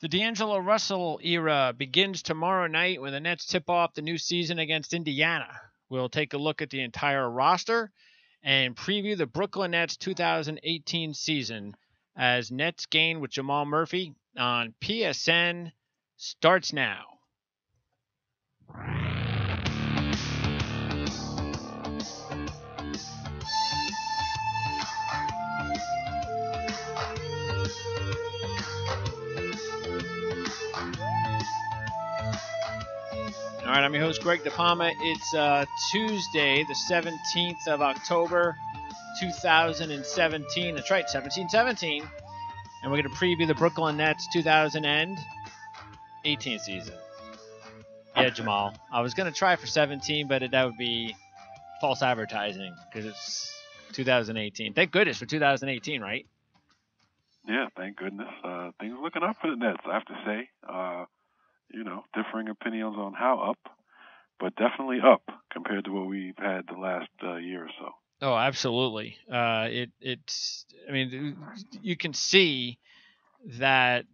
The D'Angelo Russell era begins tomorrow night when the Nets tip off the new season against Indiana. We'll take a look at the entire roster and preview the Brooklyn Nets 2018 season as Nets Gain with Jamal Murphy on PSN starts now. Right, I'm your host, Greg DePalma. It's uh, Tuesday, the 17th of October, 2017. That's right, 1717. And we're going to preview the Brooklyn Nets 2018 season. Yeah, Jamal. I was going to try for 17, but it, that would be false advertising because it's 2018. Thank goodness for 2018, right? Yeah, thank goodness. Uh, things looking up for the Nets, I have to say. Uh, you know, differing opinions on how up, but definitely up compared to what we've had the last uh, year or so. Oh, absolutely. Uh, it it's. I mean, you can see that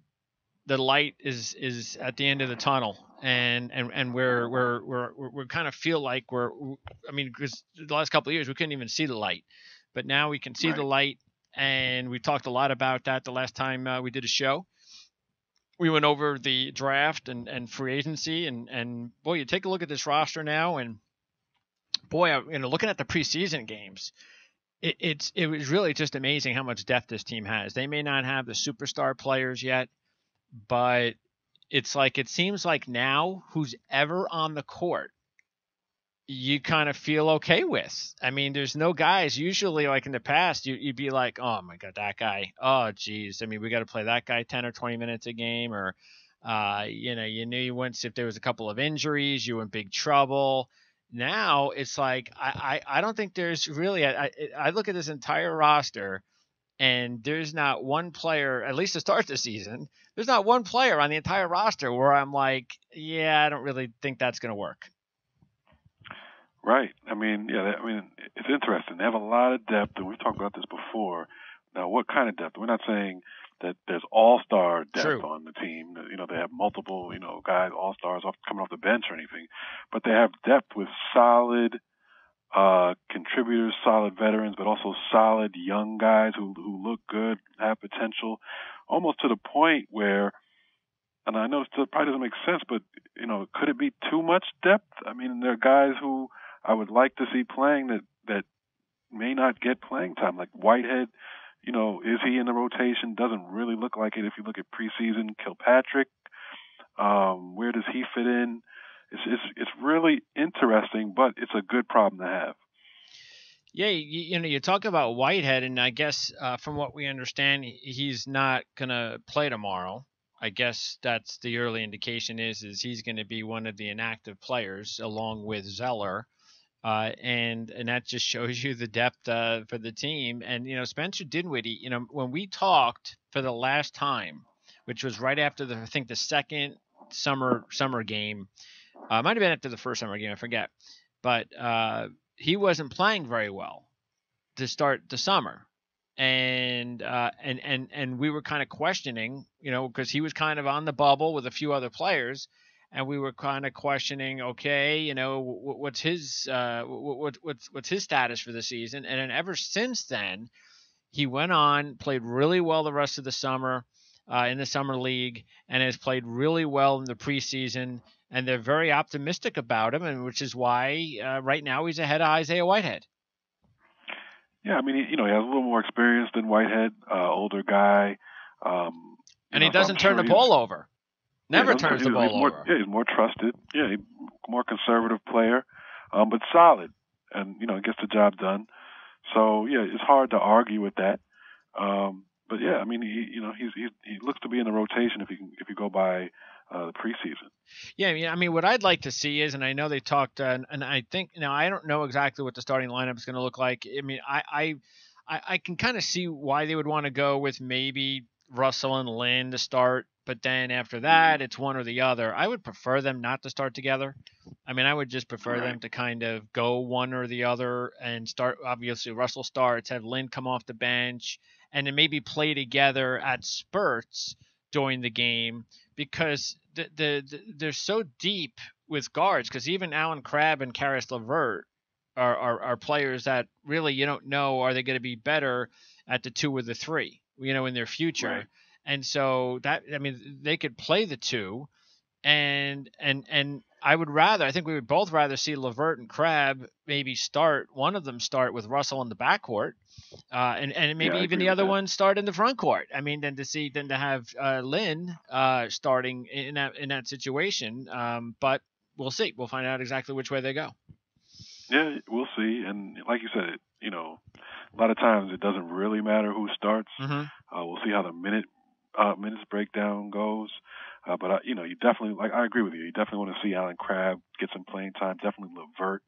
the light is is at the end of the tunnel, and and and we're we're we're we kind of feel like we're. I mean, because the last couple of years we couldn't even see the light, but now we can see Right. the light, and we talked a lot about that the last time uh, we did a show. We went over the draft and, and free agency, and, and boy, you take a look at this roster now, and boy, I- you know, looking at the preseason games, it, it's it was really just amazing how much depth this team has. They may not have the superstar players yet, but it's like it seems like now who's ever on the court, you kind of feel okay with. I mean, there's no guys usually like in the past you you'd be like, oh my god, that guy. Oh geez, I mean, we got to play that guy 10 or 20 minutes a game, or uh, you know, you knew you once if there was a couple of injuries, you were in big trouble now it's like I, I, I don't think there's really I, I I look at this entire roster and there's not one player at least to start the season there's not one player on the entire roster where I'm like yeah I don't really think that's going to work Right. I mean, yeah. I mean, it's interesting. They have a lot of depth, and we've talked about this before. Now, what kind of depth? We're not saying that there's all-star depth True. on the team. You know, they have multiple, you know, guys, all-stars off coming off the bench or anything, but they have depth with solid uh, contributors, solid veterans, but also solid young guys who who look good, have potential, almost to the point where. And I know it still probably doesn't make sense, but you know, could it be too much depth? I mean, there are guys who I would like to see playing that that may not get playing time, like Whitehead. You know, is he in the rotation? Doesn't really look like it if you look at preseason. Kilpatrick, um, where does he fit in? It's it's it's really interesting, but it's a good problem to have. yeah you, you know you talk about Whitehead and I guess uh, from what we understand he's not going to play tomorrow I guess that's the early indication is is he's going to be one of the inactive players along with Zeller, uh, and and that just shows you the depth uh, for the team. And you know Spencer Dinwiddie, you know when we talked for the last time, which was right after the I think the second summer summer game, uh, might have been after the first summer game, I forget, but uh, he wasn't playing very well to start the summer and uh, and and and we were kind of questioning, you know, because he was kind of on the bubble with a few other players, and we were kind of questioning, okay, you know, what's his uh, wh- what what's what's his status for the season? And then ever since then, he went on, played really well the rest of the summer uh, in the summer league, and has played really well in the preseason. And they're very optimistic about him, and which is why uh, right now he's ahead of Isaiah Whitehead. Yeah, I mean, you know, he has a little more experience than Whitehead, uh, older guy. Um, And he doesn't turn sure the ball over. Yeah, Never he doesn't- turns the ball he's more, over. Yeah, he's more trusted. Yeah, he's more conservative player, um, but solid, and you know, gets the job done. So yeah, it's hard to argue with that. Um, but yeah, I mean, he, you know, he's, he's he looks to be in the rotation if you can if you go by uh, the preseason. Yeah, I mean, I mean, what I'd like to see is, and I know they talked, uh, and, and I think now I don't know exactly what the starting lineup is going to look like. I mean, I I I, I can kind of see why they would want to go with maybe Russell and Lin to start, but then after that, it's one or the other. I would prefer them not to start together. I mean, I would just prefer them to kind of go one or the other and start. Obviously, Russell starts, have Lin come off the bench, and then maybe play together at spurts during the game because the, the, the they're so deep with guards because even Allen Crabbe and Caris LeVert are, are, are players that really you don't know are they going to be better at the two or the three you know in their future Right. And so that I mean they could play the two and and and I would rather I think we would both rather see LeVert and Crabbe maybe start one of them start with Russell in the backcourt uh, and and maybe I even the other that. one start in the front court I mean than to see than to have uh, Lin uh, starting in that in that situation um, but we'll see we'll find out exactly which way they go Yeah, we'll see. And like you said, you know, a lot of times it doesn't really matter who starts. mm-hmm. Uh, we'll see how the minute uh, minutes breakdown goes. Uh, but uh, you know, you definitely like I agree with you. You definitely want to see Allen Crabbe get some playing time. Definitely LeVert.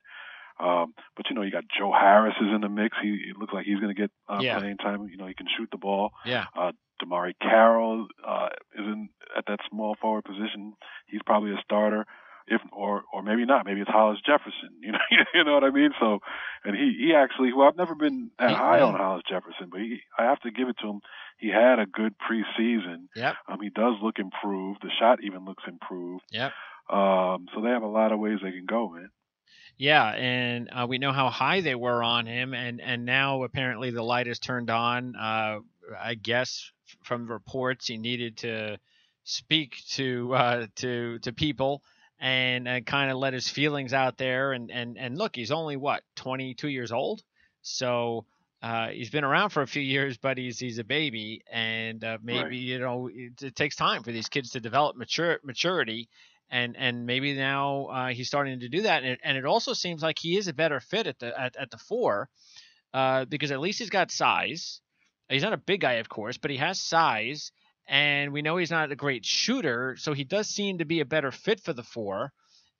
Um, but you know, you got Joe Harris is in the mix. He it looks like he's going to get uh, Yeah. playing time. You know, he can shoot the ball. yeah Uh, DeMarre Carroll uh, is in at that small forward position. He's probably a starter, if or or maybe not. Maybe it's Hollis Jefferson. You know, you know what I mean. So, and he he actually, well, I've never been that He- high yeah. on Hollis Jefferson, but he I have to give it to him. He had a good preseason. Yep. Um, he does look improved. The shot even looks improved. Yep. Um, so they have a lot of ways they can go, man. Yeah, and uh, we know how high they were on him, and and now apparently the light is turned on. Uh, I guess from reports he needed to speak to uh, to to people and uh, kind of let his feelings out there. And and and look, he's only what 22 years old, so. Uh, he's been around for a few years, but he's he's a baby, and uh, maybe Right. you know it, it takes time for these kids to develop mature maturity and and maybe now uh, he's starting to do that. And it, and it also seems like he is a better fit at the at, at the four uh, because at least he's got size. He's not a big guy, of course, but he has size, and we know he's not a great shooter, so he does seem to be a better fit for the four.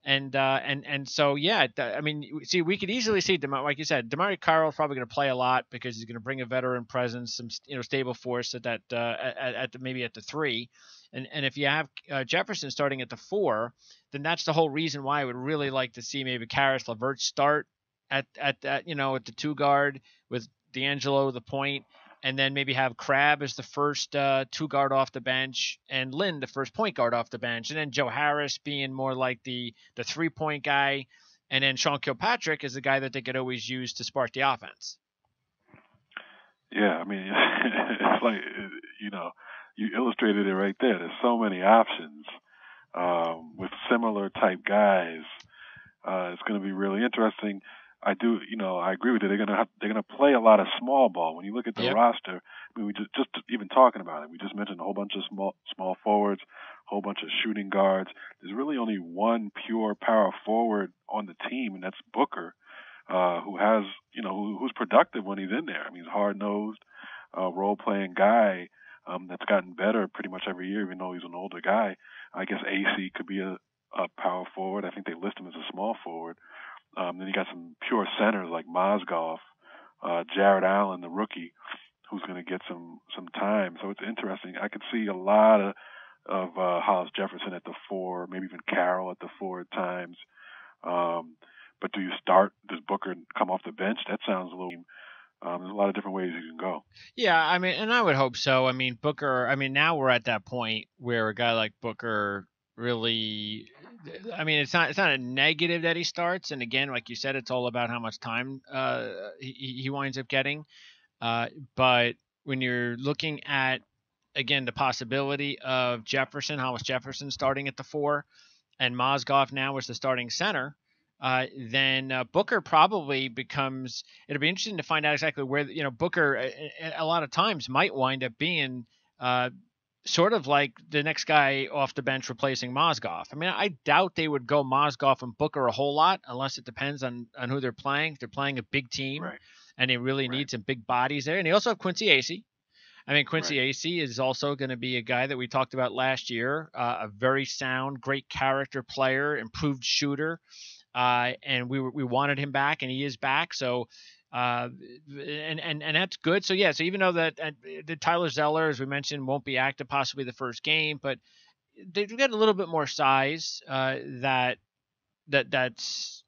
And uh, and and so yeah, I mean, see, we could easily see, Dem- like you said, DeMarre Carroll's probably going to play a lot because he's going to bring a veteran presence, some you know stable force at that uh, at, at the, maybe at the three, and and if you have uh, Jefferson starting at the four, then that's the whole reason why I would really like to see maybe Caris LeVert start at at that you know at the two guard with D'Angelo the point, and then maybe have Crabbe as the first uh, two guard off the bench, and Lin the first point guard off the bench, and then Joe Harris being more like the the three point guy, and then Sean Kilpatrick is the guy that they could always use to spark the offense. Yeah, I mean, it's like you know, you illustrated it right there. There's so many options um, with similar type guys. Uh, it's going to be really interesting. I do, you know, I agree with you. They're going to have, they're going to play a lot of small ball. When you look at the Yep. roster, I mean, we just just even talking about it, we just mentioned a whole bunch of small small forwards, a whole bunch of shooting guards. There's really only one pure power forward on the team, and that's Booker uh, who has, you know, who, who's productive when he's in there. I mean, he's hard nosed, uh, role playing guy um, that's gotten better pretty much every year, even though he's an older guy. I guess Acy could be a, a power forward. I think they list him as a small forward. Um, then you got some pure centers like Mozgov, uh, Jarrett Allen, the rookie, who's going to get some some time. So it's interesting. I could see a lot of of uh, Hollis Jefferson at the four, maybe even Carroll at the four at times. Um, but do you start? Does Booker come off the bench? That sounds a little. Um, there's a lot of different ways you can go. Yeah, I mean, and I would hope so. I mean, Booker. I mean, now we're at that point where a guy like Booker really. I mean, it's not it's not a negative that he starts, and again, like you said, it's all about how much time uh, he, he winds up getting. Uh, but when you're looking at again the possibility of Jefferson, Hollis Jefferson starting at the four, and Mozgov now is the starting center, uh, then uh, Booker probably becomes. It'll be interesting to find out exactly where you know Booker a, a lot of times might wind up being uh, sort of like the next guy off the bench replacing Mozgov. I mean, I doubt they would go Mozgov and Booker a whole lot unless it depends on on who they're playing. They're playing a big team Right. and they really Right. need some big bodies there, and they also have Quincy Acy. I mean, Quincy Right. Acy is also going to be a guy that we talked about last year, uh, a very sound, great character player, improved shooter, uh, and we we wanted him back, and he is back. So, uh, and and and that's good. So yeah, so even though that the Tyler Zeller, as we mentioned, won't be active possibly the first game, but they've got a little bit more size uh, that that that's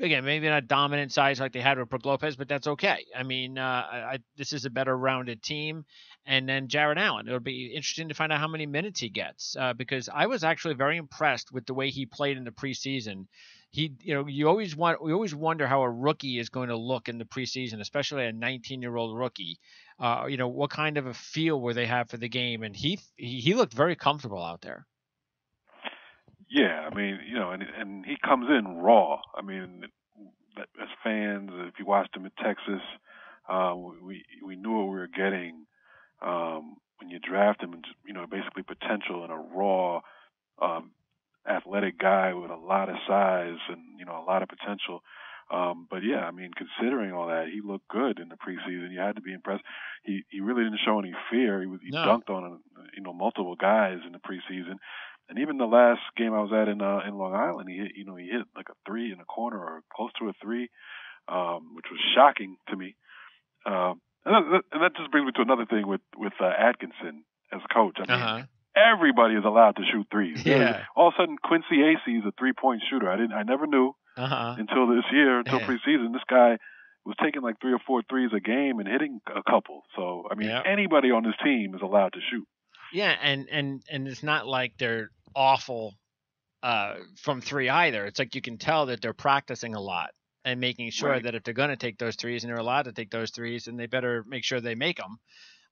again, maybe not dominant size like they had with Brook Lopez, but that's okay. I mean, uh, I, this is a better rounded team. And then Jarrett Allen. It'll be interesting to find out how many minutes he gets uh, because I was actually very impressed with the way he played in the preseason. He, you know, you always want, we always wonder how a rookie is going to look in the preseason, especially a 19 year old rookie. Uh, you know, what kind of a feel were they have for the game? And he, he, looked very comfortable out there. Yeah, I mean, you know, and and he comes in raw. I mean, as fans, if you watched him in Texas, uh, we we knew what we were getting um, when you draft him, and you know, basically potential in a raw, um, athletic guy with a lot of size and you know a lot of potential. Um, but yeah, I mean, considering all that, he looked good in the preseason. You had to be impressed. He he really didn't show any fear. He was he no. dunked on you know multiple guys in the preseason. And even the last game I was at in uh, in Long Island, he hit, you know he hit like a three in a corner or close to a three, um, which was shocking to me. Um, and, that, and that just brings me to another thing with with uh, Atkinson as coach. I mean, uh-huh. Everybody is allowed to shoot threes. Yeah. All of a sudden, Quincy Acy is a three point shooter. I didn't. I never knew uh-huh. until this year, until preseason. This guy was taking like three or four threes a game and hitting a couple. So I mean, yep. anybody on this team is allowed to shoot. Yeah, and and and it's not like they're awful uh, from three either. It's like you can tell that they're practicing a lot and making sure right. that if they're going to take those threes and they're allowed to take those threes, then they better make sure they make them.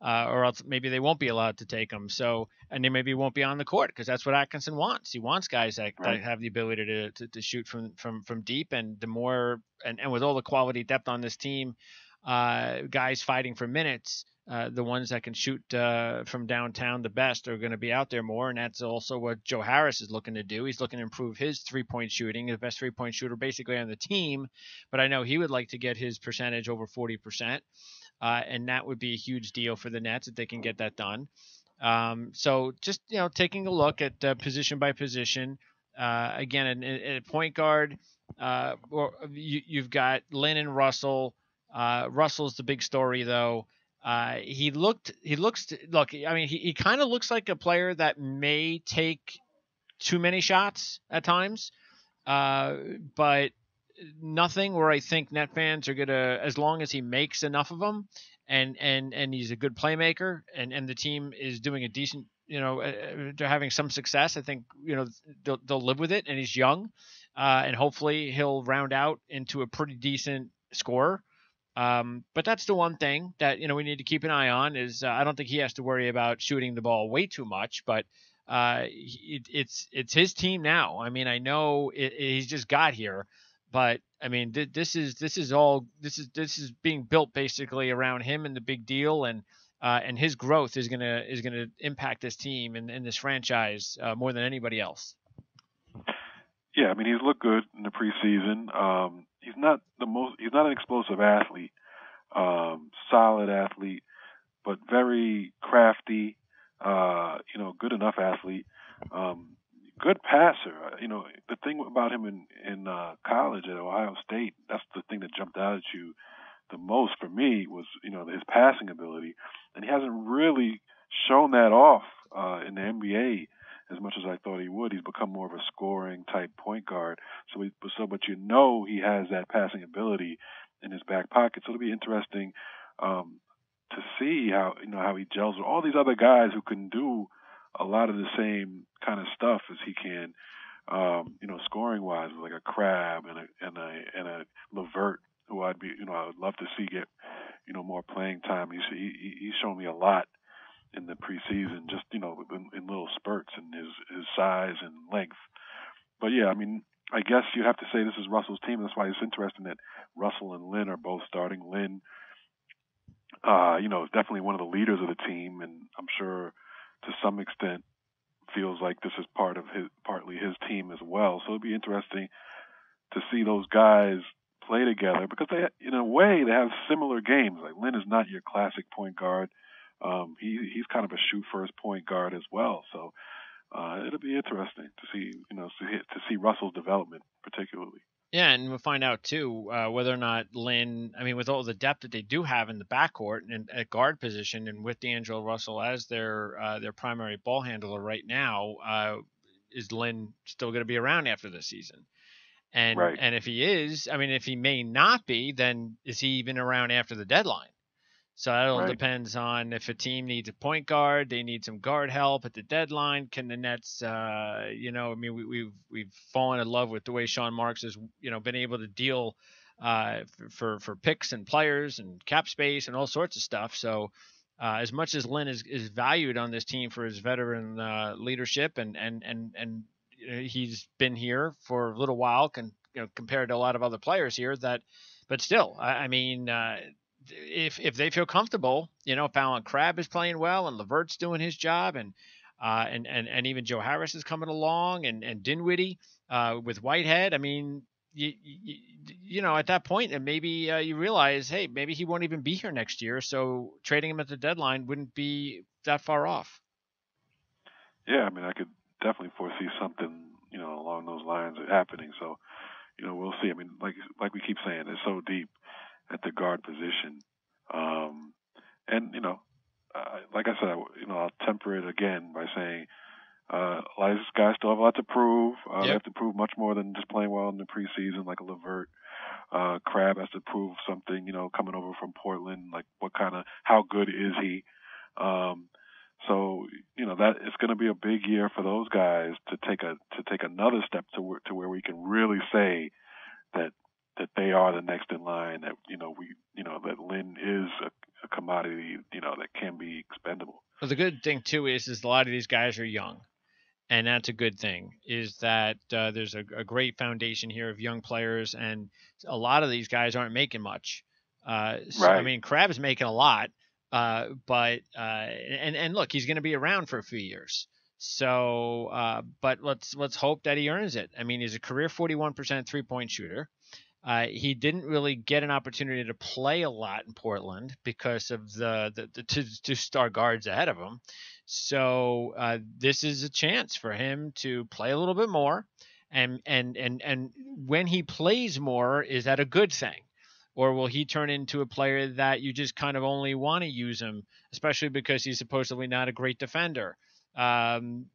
Uh, or else maybe they won't be allowed to take them. So, and they maybe won't be on the court because that's what Atkinson wants. He wants guys that, right. that have the ability to, to, to, shoot from, from, from deep. And the more, and, and with all the quality depth on this team, uh, guys fighting for minutes, uh, the ones that can shoot uh, from downtown the best are going to be out there more, and that's also what Joe Harris is looking to do. He's looking to improve his three-point shooting, the best three-point shooter basically on the team. But I know he would like to get his percentage over 40%, uh, and that would be a huge deal for the Nets if they can get that done. Um, so just you know, taking a look at uh, position by position. Uh, again, at, point guard, or you, you've got Lin and Russell. Russell's the big story though. Uh, he looked. He looks. Look. I mean, he, he kind of looks like a player that may take too many shots at times, uh, but nothing where I think net fans are gonna, as long as he makes enough of them, and and and he's a good playmaker, and and the team is doing a decent, you know, uh, uh they're having some success. I think you know they'll they'll live with it, and he's young, uh, and hopefully he'll round out into a pretty decent scorer. Um, but that's the one thing that you know we need to keep an eye on is uh, I don't think he has to worry about shooting the ball way too much, but uh, it, it's it's his team now. I mean, I know it, it, he's just got here, but I mean th- this is this is all this is this is being built basically around him and the big deal and. Uh, and his growth is gonna is gonna impact this team and, and this franchise uh, more than anybody else. Yeah, I mean he's looked good in the preseason. Um, he's not the most he's not an explosive athlete, um, solid athlete, but very crafty. Uh, you know, good enough athlete. Um, good passer. Uh, you know, the thing about him in in uh, college at Ohio State, that's the thing that jumped out at you the most for me was you know his passing ability, and he hasn't really shown that off uh, in the NBA as much as I thought he would. He's become more of a scoring type point guard. So, he, so but you know he has that passing ability in his back pocket. So it'll be interesting um, to see how you know how he gels with all these other guys who can do a lot of the same kind of stuff as he can. Um, you know, scoring wise, like a Crabbe and a and a and a LeVert, who I'd be, you know, I would love to see get, you know, more playing time. He's he, he's shown me a lot in the preseason, just you know, in, in little spurts and his his size and length. But yeah, I mean, I guess you have to say this is Russell's team. That's why it's interesting that Russell and Lin are both starting. Lin, uh, you know, is definitely one of the leaders of the team, and I'm sure to some extent feels like this is part of his, partly his team as well. So it'd be interesting to see those guys play together because they, in a way, they have similar games. Like Lin is not your classic point guard um, he he's kind of a shoot first point guard as well. So uh, it'll be interesting to see you know to, to see Russell's development particularly. Yeah, and we'll find out too uh, whether or not Lin. I mean, with all the depth that they do have in the backcourt and at guard position, and with D'Angelo Russell as their uh, their primary ball handler right now, uh, is Lin still going to be around after this season? And Right. and if he is, I mean, if he may not be, then is he even around after the deadline? So that all Right. depends on if a team needs a point guard, they need some guard help at the deadline. Can the Nets, uh, you know, I mean, we, we've we've fallen in love with the way Sean Marks has, you know, been able to deal uh, for, for picks and players and cap space and all sorts of stuff. So uh, as much as Lin is, is valued on this team for his veteran uh, leadership and and and and he's been here for a little while, can you know, compared to a lot of other players here. That, but still, I, I mean, uh, if if they feel comfortable, you know, if Allen Crabbe is playing well and LeVert's doing his job, and uh, and and and even Joe Harris is coming along, and and Dinwiddie uh, with Whitehead, I mean. You, you, you know, at that point, and maybe uh, you realize, hey, maybe he won't even be here next year. So trading him at the deadline wouldn't be that far off. Yeah, I mean, I could definitely foresee something, you know, along those lines happening. So, you know, we'll see. I mean, like like we keep saying, it's so deep at the guard position, um, and you know, uh, like I said, you know, I'll temper it again by saying. Uh, a lot of these guys still have a lot to prove. Uh, They have to prove much more than just playing well in the preseason, like a LeVert. Uh, Crabbe has to prove something, you know, coming over from Portland. Like, what kind of, how good is he? Um, so you know that it's going to be a big year for those guys to take a to take another step to where, to where we can really say that that they are the next in line. That you know we you know that Lin is a, a commodity you know that can be expendable. Well, the good thing too is is a lot of these guys are young, and that's a good thing. Is that uh, there's a, a great foundation here of young players, and a lot of these guys aren't making much. Uh, so, I Right. mean, Crabbe's making a lot, uh, but uh, and and look, he's going to be around for a few years. So, uh, but let's let's hope that he earns it. I mean, he's a career 41% three point shooter. Uh, he didn't really get an opportunity to play a lot in Portland because of the the, the two, two star guards ahead of him. So uh, this is a chance for him to play a little bit more, and and and and when he plays more, is that a good thing? Or will he turn into a player that you just kind of only want to use him, especially because he's supposedly not a great defender? Um,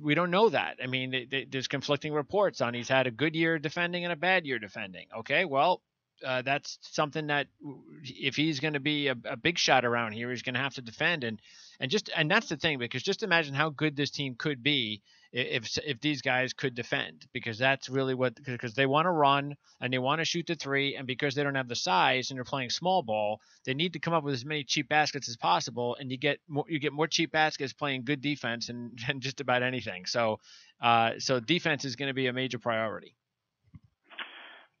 we don't know that. I mean, th- th- there's conflicting reports on he's had a good year defending and a bad year defending. Okay, well, uh, that's something that if he's going to be a, a big shot around here, he's going to have to defend and and just and that's the thing because just imagine how good this team could be if if these guys could defend because that's really what because they want to run and they want to shoot the three and because they don't have the size and they're playing small ball they need to come up with as many cheap baskets as possible and you get more you get more cheap baskets playing good defense and, and just about anything. So uh, so defense is going to be a major priority.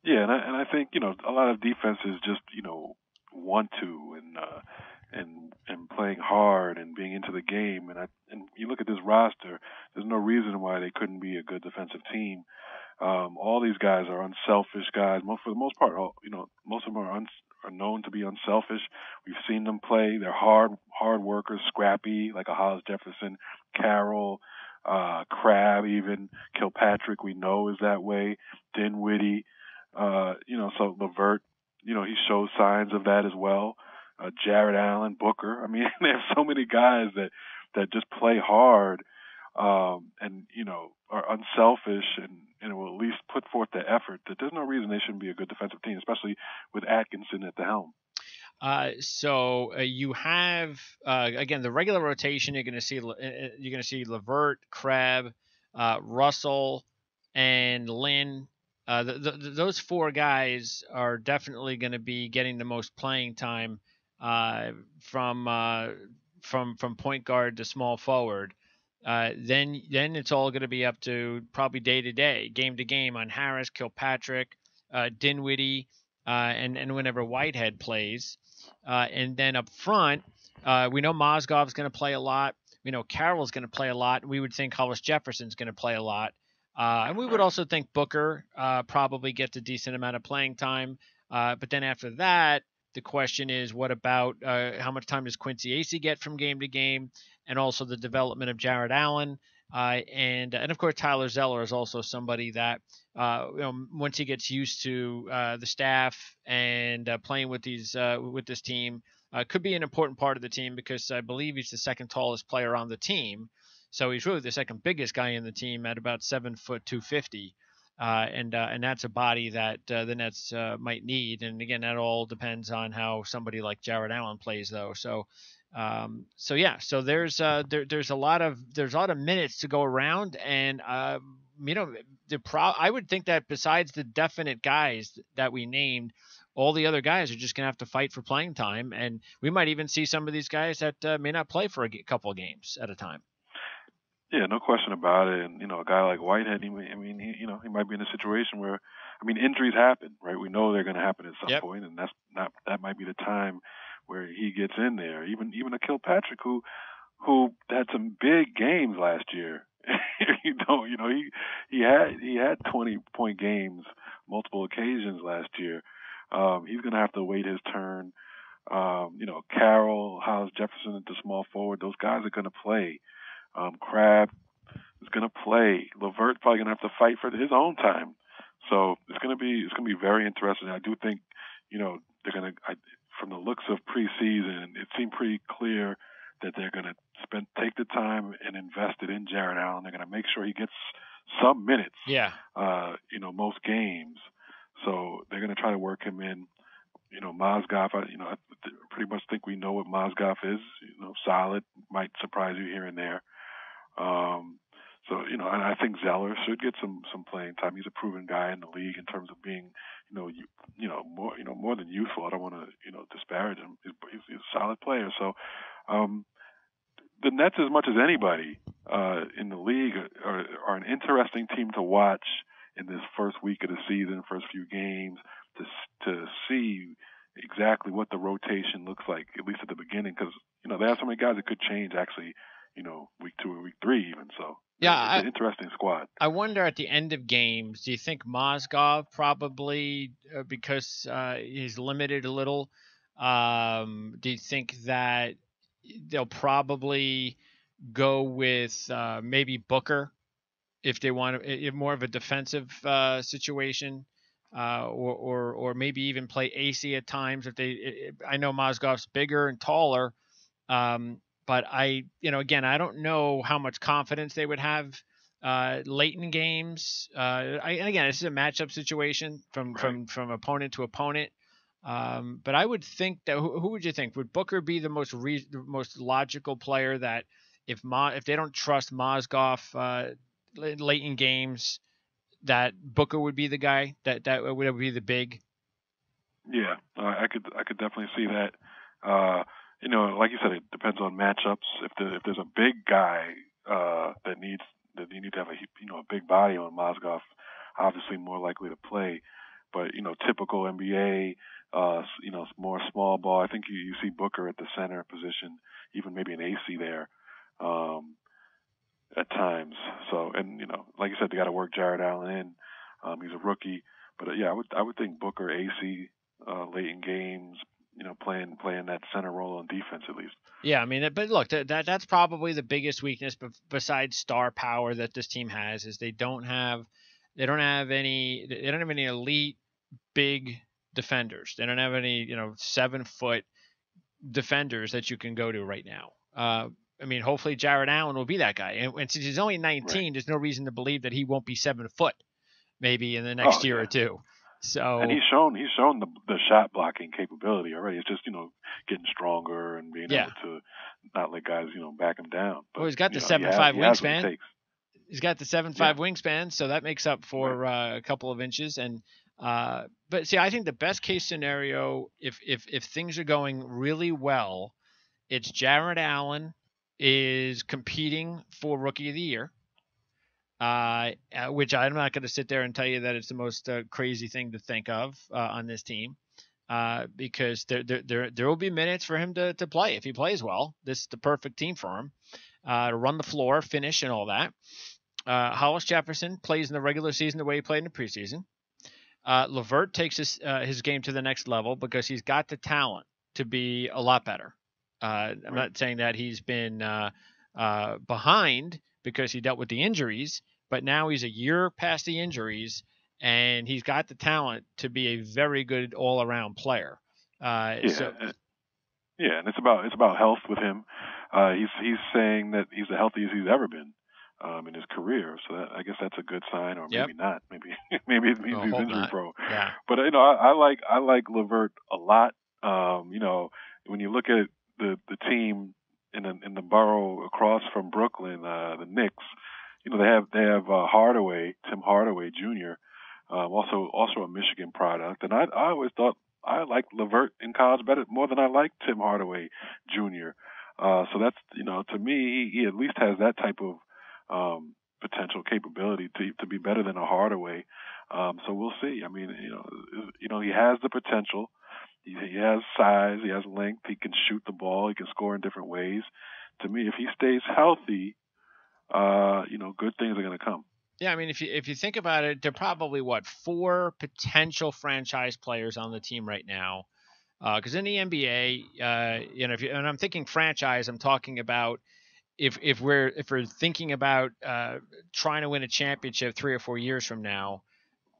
Yeah, and I, and I think you know a lot of defenses just you know want to and uh, and and playing hard and being into the game. And I and you look at this roster, there's no reason why they couldn't be a good defensive team. Um, all these guys are unselfish guys. Most for the most part, all, you know, most of them are un, are known to be unselfish. We've seen them play. They're hard hard workers, scrappy, like a Hollis Jefferson, Carroll, uh, Crabbe, even Kilpatrick. We know is that way. Dinwiddie. Uh, you know, so LeVert, you know, he shows signs of that as well. Uh, Jarrett Allen, Booker. I mean, there's so many guys that that just play hard um, and you know are unselfish and and will at least put forth the effort. That there's no reason they shouldn't be a good defensive team, especially with Atkinson at the helm. Uh, so uh, you have uh, again the regular rotation. You're going to see uh, you're going to see LeVert, Crabbe, uh, Russell, and Lin. Uh, th- th- those four guys are definitely going to be getting the most playing time uh, from uh, from from point guard to small forward. Uh, then then it's all going to be up to probably day to day, game to game on Harris, Kilpatrick, uh, Dinwiddie, uh, and and whenever Whitehead plays. Uh, and then up front, we know Mozgov's going to play a lot. We know Carroll's going to play a lot. We would think Hollis Jefferson's going to play a lot. And we would also think Booker probably gets a decent amount of playing time. But then after that, the question is, what about uh, how much time does Quincy Acy get from game to game, and also the development of Jarrett Allen, uh, and and of course Tyler Zeller is also somebody that uh, you know once he gets used to uh, the staff and uh, playing with these uh, with this team, uh, could be an important part of the team because I believe he's the second tallest player on the team, so he's really the second biggest guy in the team at about seven foot two fifty. Uh, and uh, and that's a body that uh, the Nets uh, might need. And again, that all depends on how somebody like Jarrett Allen plays, though. So. Um, so yeah, so there's uh, there, there's a lot of there's a lot of minutes to go around, and uh, you know the pro. I would think that besides the definite guys that we named, all the other guys are just going to have to fight for playing time, and we might even see some of these guys that may not play for a couple of games at a time. Yeah, no question about it. And you know, a guy like Whitehead, he, I mean, he, you know, he might be in a situation where, I mean, injuries happen, right? We know they're going to happen at some yep. point, and that's not that might be the time where he gets in there. Even even a Kilpatrick who who had some big games last year. you know, you know, he he had he had 20 point games multiple occasions last year. Um, he's going to have to wait his turn. Um, you know, Carroll, Hollis Jefferson at the small forward, those guys are going to play. Um, Crabbe is going to play. LeVert probably going to have to fight for his own time. So it's going to be it's going to be very interesting. I do think, you know, they're going to. From the looks of preseason, it seemed pretty clear that they're going to spend take the time and invest it in Jarrett Allen. They're going to make sure he gets some minutes. Yeah. Uh, you know, most games. So they're going to try to work him in. You know, Mozgov. I, you know, I pretty much think we know what Mozgov is. You know, solid. Might surprise you here and there. Um, so you know, and I think Zeller should get some some playing time. He's a proven guy in the league in terms of being, you know, you, you know more you know more than youthful. I don't want to you know disparage him. He's, he's, a solid player. So um, the Nets, as much as anybody uh, in the league, are, are an interesting team to watch in this first week of the season, first few games, to to see exactly what the rotation looks like, at least at the beginning, because you know they have so many guys that could change actually you know, week two or week three even. So yeah, it's an interesting squad. I wonder at the end of games, do you think Mozgov probably uh, because uh, he's limited a little? Um, do you think that they'll probably go with uh, maybe Booker if they want to, more of a defensive uh, situation? Uh, or, or, or maybe even play Acy at times. If they, I know Mozgov's bigger and taller, um, but I, you know, again, I don't know how much confidence they would have uh, late in games. Uh, I, again, this is a matchup situation from right. from from opponent to opponent. Um, but I would think that who, who, would you think would Booker be the most re- the most logical player that if Ma, if they don't trust Mozgov uh, late in games, that Booker would be the guy that that would be the big. Yeah, I could I could definitely see that. You know, like you said, it depends on matchups. If the, if there's a big guy uh, that needs that you need to have a you know a big body on Mozgov, obviously more likely to play. But you know, typical NBA, uh, you know, more small ball. I think you, you see Booker at the center position, even maybe an Acy there, um, at times. So, and you know, like you said, they got to work Jarrett Allen in. Um, he's a rookie, but uh, yeah, I would I would think Booker Acy uh, late in games, you know, playing playing that center role on defense at least. Yeah, I mean, but look, that, that that's probably the biggest weakness, besides star power that this team has, is they don't have they don't have any they don't have any elite big defenders. They don't have any you know seven foot defenders that you can go to right now. Uh, I mean, hopefully Jarrett Allen will be that guy, and, and since he's only 19, right. there's no reason to believe that he won't be seven foot maybe in the next oh, year yeah. or two. So and he's shown he's shown the the shot blocking capability already. It's just you know getting stronger and being yeah. able to not let guys you know back him down. But, well, he's got the know, seven he five has, wingspan. He he's got the seven five yeah. wingspan, so that makes up for right. uh, a couple of inches. And uh, but see, I think the best case scenario, if if if things are going really well, it's Jarrett Allen is competing for Rookie of the Year uh, uh, which I'm not going to sit there and tell you that it's the most uh, crazy thing to think of uh, on this team, uh, because there, there there there will be minutes for him to to play if he plays well. This is the perfect team for him uh, to run the floor, finish, and all that. Hollis Jefferson plays in the regular season the way he played in the preseason. LeVert takes his his game to the next level because he's got the talent to be a lot better. I'm not saying that he's been behind because he dealt with the injuries but now he's a year past the injuries and he's got the talent to be a very good all-around player. Uh, yeah, so, yeah, and it's about it's about health with him. Uh, he's he's saying that he's the healthiest he's ever been um, in his career. So that, I guess that's a good sign, or Yep. maybe not. Maybe maybe it means Oh, he's injury prone. Yeah. But you know, I, I like I like LeVert a lot. Um, you know, when you look at the the team in the in the borough across from Brooklyn, uh, the Knicks, you know they have they have uh, Hardaway, Tim Hardaway Jr., um, also also a Michigan product, and I I always thought I liked LeVert in college better more than I liked Tim Hardaway Jr. Uh, so that's you know to me he, he at least has that type of um, potential capability to to be better than a Hardaway. Um, so we'll see. I mean, you know, you know, he has the potential. He, he has size. He has length. He can shoot the ball. He can score in different ways. To me, if he stays healthy, uh, you know, good things are going to come. Yeah, I mean, if you if you think about it, there are probably what four potential franchise players on the team right now. Because in the NBA, uh, you know, if you, and I'm thinking franchise, I'm talking about if if we're if we're thinking about uh, trying to win a championship three or four years from now,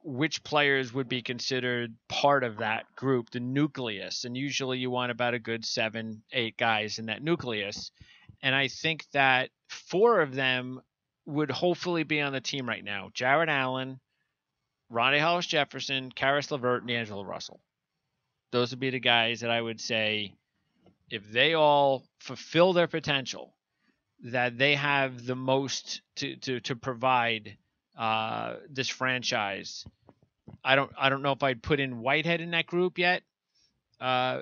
which players would be considered part of that group, the nucleus? And usually, you want about a good seven, eight guys in that nucleus. And I think that four of them would hopefully be on the team right now. Jarrett Allen, Rondae Hollis Jefferson, Caris LeVert, and D'Angelo Russell. Those would be the guys that I would say, if they all fulfill their potential, that they have the most to to, to provide uh, this franchise. I don't I don't know if I'd put in Whitehead in that group yet. Uh,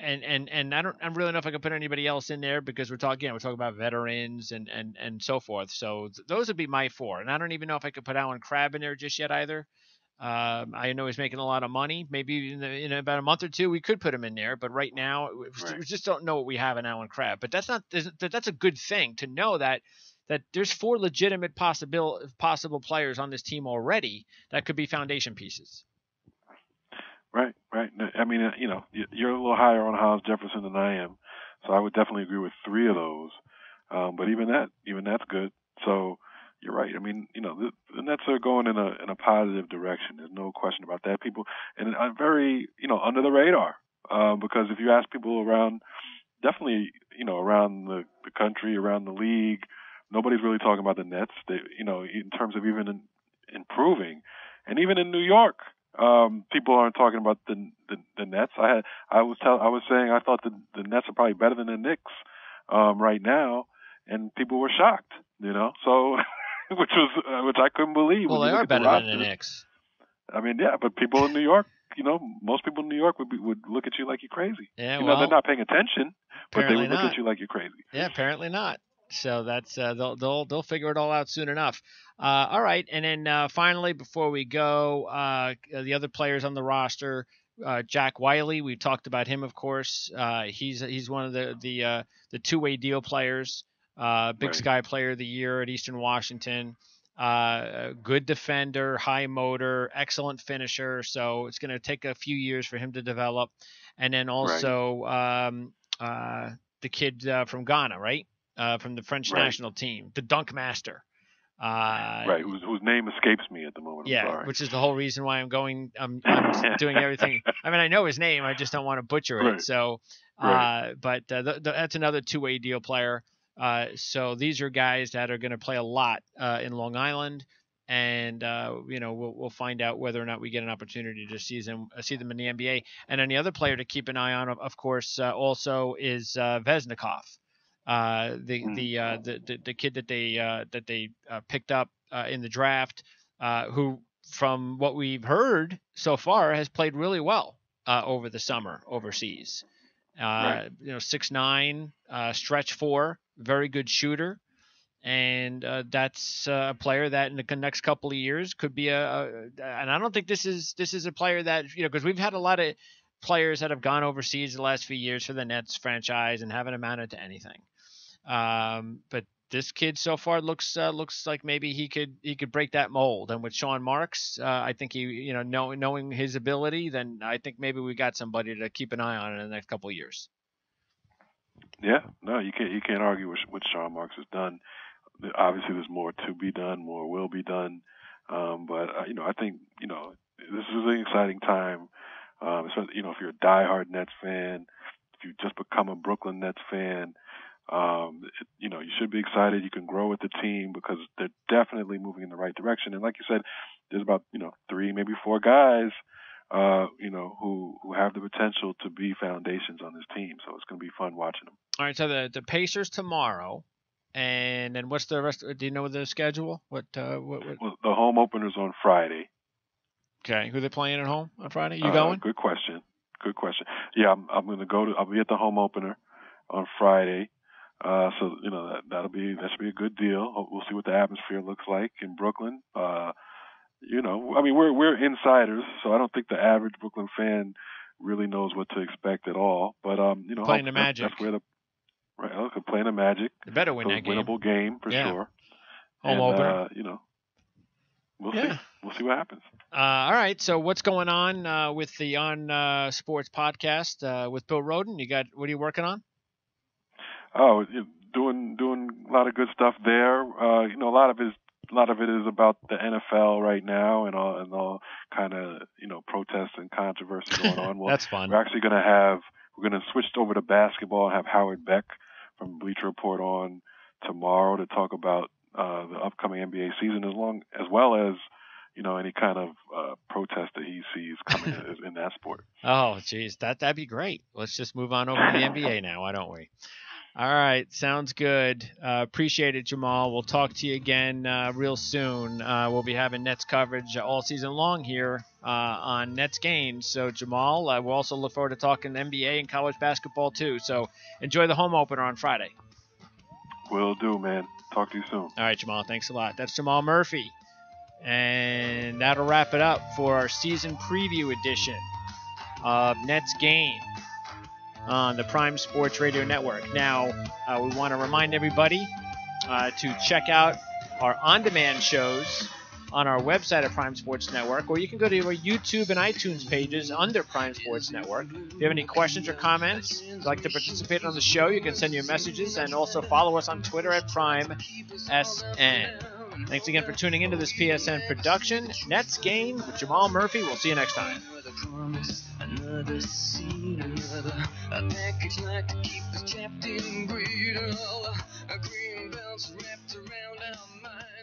and and and I don't I don't really know if I could put anybody else in there because we're talking we're talking about veterans and and and so forth. So th- those would be my four, and I don't even know if I could put Allen Crabbe in there just yet either. Um, I know he's making a lot of money. Maybe in, the, in about a month or two we could put him in there, but right now we, Right. we just don't know what we have in Allen Crabbe. But that's not that's a good thing to know that that there's four legitimate possible possible players on this team already that could be foundation pieces. Right, right. I mean, uh, you know, you're a little higher on Hollis Jefferson than I am, so I would definitely agree with three of those. Um, but even that, even that's good. So you're right. I mean, you know, the, Nets are going in a in a positive direction. There's no question about that. People and uh, very, you know, under the radar. Uh, because if you ask people around, definitely, you know, around the the country, around the league, nobody's really talking about the Nets. They, you know, in terms of even in, improving, and even in New York, um, people aren't talking about the, the the Nets. I had I was tell I was saying I thought the the Nets are probably better than the Knicks um, right now, and people were shocked. You know, so which was uh, which I couldn't believe. Well, they are better than the. Knicks. I mean, yeah, but people in New York, you know, most people in New York would be, would look at you like you're crazy. Yeah, you know, well, they're not paying attention, but they would look at you like you're crazy. Yeah, apparently not. So that's uh, they'll they'll they'll figure it all out soon enough. Uh, all right, and then uh, finally, before we go, uh, the other players on the roster, uh, Jack Wiley. We've talked about him, of course. Uh, he's he's one of the the uh, the two way deal players. Uh, Big Right. Sky Player of the Year at Eastern Washington. Uh, good defender, high motor, excellent finisher. So it's going to take a few years for him to develop. And then also um, uh, the kid uh, from Ghana, right? Uh, from the French Right. national team, the dunk master. Uh, right, whose whose name escapes me at the moment. I'm Yeah, which is the whole reason why I'm going. I'm, I'm doing everything. I mean, I know his name. I just don't want to butcher it. Right. So, Right. uh, but uh, th- th- that's another two-way deal player. Uh, so these are guys that are going to play a lot uh, in Long Island, and uh, you know we'll, we'll find out whether or not we get an opportunity to see them uh, see them in the NBA. And any other player to keep an eye on, of, of course, uh, also is uh, Vezenkov, uh, the Mm. the, uh, the the the kid that they uh, that they uh, picked up uh, in the draft, uh, who from what we've heard so far has played really well uh, over the summer overseas. Uh, Right. You know, six nine, uh, stretch four, very good shooter, and uh, that's a player that in the next couple of years could be a, a. And I don't think this is this is a player that you know because we've had a lot of players that have gone overseas the last few years for the Nets franchise and haven't amounted to anything. Um, but this kid so far looks uh, looks like maybe he could he could break that mold. And with Sean Marks, uh, I think he you know know, knowing his ability, then I think maybe we got somebody to keep an eye on in the next couple of years. Yeah, no, you can't you can't argue with what Sean Marks has done. Obviously, there's more to be done, more will be done. Um, but uh, you know, I think you know this is an exciting time. Um, so, you know, if you're a diehard Nets fan, if you just become a Brooklyn Nets fan, Um, it, you know, you should be excited. You can grow with the team because they're definitely moving in the right direction. And like you said, there's about you know three, maybe four guys, uh, you know, who who have the potential to be foundations on this team. So it's going to be fun watching them. All right, so the the Pacers tomorrow, and then what's the rest? Do you know the schedule? What uh, what, what? Well, the home opener's on Friday. Okay, who they playing at home on Friday? You Uh, going? Good question. Good question. Yeah, I'm, I'm going to go to. I'll be at the home opener on Friday. Uh, so you know that that'll be that should be a good deal. We'll see what the atmosphere looks like in Brooklyn. Uh, you know, I mean we're we're insiders, so I don't think the average Brooklyn fan really knows what to expect at all. But um, you know, Playing the Magic. That's where the right. Okay, playing the Magic. They better So win that game. winnable game for Yeah. sure. Home and, opener. Uh, you know, we'll Yeah. see. We'll see what happens. Uh, all right. So what's going on uh, with the On uh, Sports podcast uh, with Bill Roden? You got what are you working on? Oh, doing doing a lot of good stuff there. Uh, you know, a lot of it is a lot of it is about the NFL right now and all and all kind of you know protests and controversy going on. Well, That's fun. we're actually going to have we're going to switch over to basketball and have Howard Beck from Bleacher Report on tomorrow to talk about uh, the upcoming NBA season as long as well as you know any kind of uh, protest that he sees coming in, in that sport. Oh, geez, that that'd be great. Let's just move on over to the NBA now, why don't we? All right, sounds good. Uh, appreciate it, Jamal. We'll talk to you again uh, real soon. Uh, we'll be having Nets coverage all season long here uh, on Nets games. So, Jamal, uh, we'll also look forward to talking NBA and college basketball too. So, enjoy the home opener on Friday. Will do, man. Talk to you soon. All right, Jamal. Thanks a lot. That's Jamal Murphy. And that'll wrap it up for our season preview edition of Nets Gain on the Prime Sports Radio Network. Now, uh, we want to remind everybody uh, to check out our on demand shows on our website at Prime Sports Network, or you can go to our YouTube and iTunes pages under Prime Sports Network. If you have any questions or comments, like to participate on the show, you can send your messages and also follow us on Twitter at Prime SN. Thanks again for tuning into this PSN production. Nets Gain with Jamal Murphy. We'll see you next time promise, another scene, another a package like to keep us trapped in greed, and all a green belts wrapped around our mind.